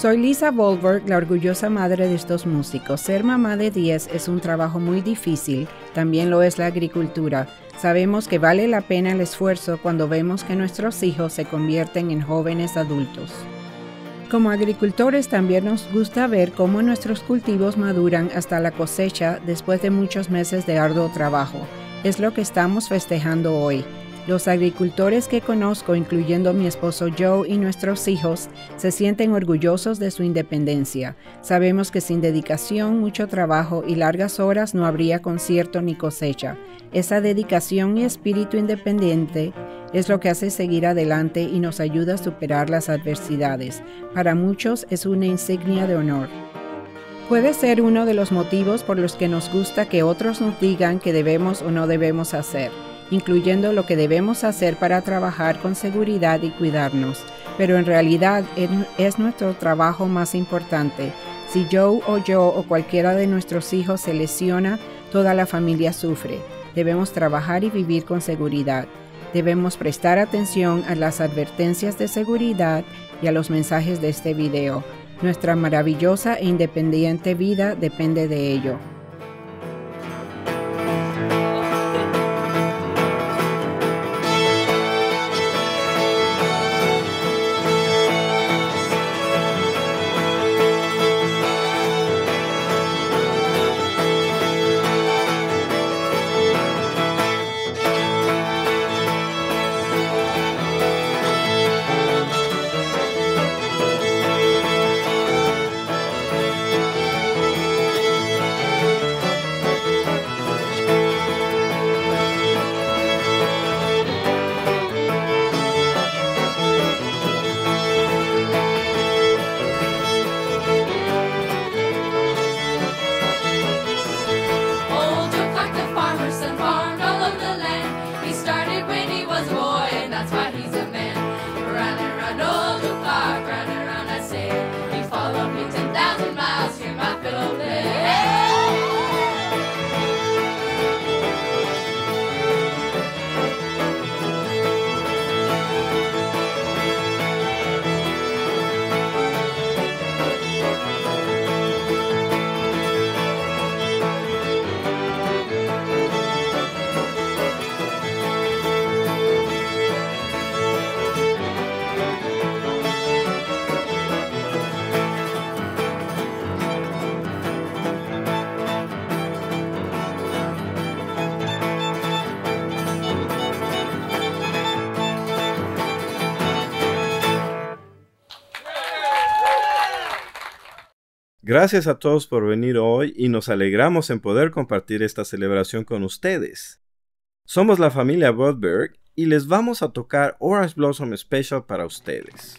Soy Lisa Volberg, la orgullosa madre de estos músicos. Ser mamá de 10 es un trabajo muy difícil, también lo es la agricultura. Sabemos que vale la pena el esfuerzo cuando vemos que nuestros hijos se convierten en jóvenes adultos. Como agricultores también nos gusta ver cómo nuestros cultivos maduran hasta la cosecha después de muchos meses de arduo trabajo. Es lo que estamos festejando hoy. Los agricultores que conozco, incluyendo mi esposo Joe y nuestros hijos, se sienten orgullosos de su independencia. Sabemos que sin dedicación, mucho trabajo y largas horas no habría concierto ni cosecha. Esa dedicación y espíritu independiente es lo que hace seguir adelante y nos ayuda a superar las adversidades. Para muchos es una insignia de honor. Puede ser uno de los motivos por los que nos gusta que otros nos digan que debemos o no debemos hacer incluyendo lo que debemos hacer para trabajar con seguridad y cuidarnos, pero en realidad es nuestro trabajo más importante. Si Joe o yo o cualquiera de nuestros hijos se lesiona, toda la familia sufre. Debemos trabajar y vivir con seguridad. Debemos prestar atención a las advertencias de seguridad y a los mensajes de este video. Nuestra maravillosa e independiente vida depende de ello. Gracias a todos por venir hoy y nos alegramos en poder compartir esta celebración con ustedes. Somos la familia Bodberg y les vamos a tocar Orange Blossom Special para ustedes.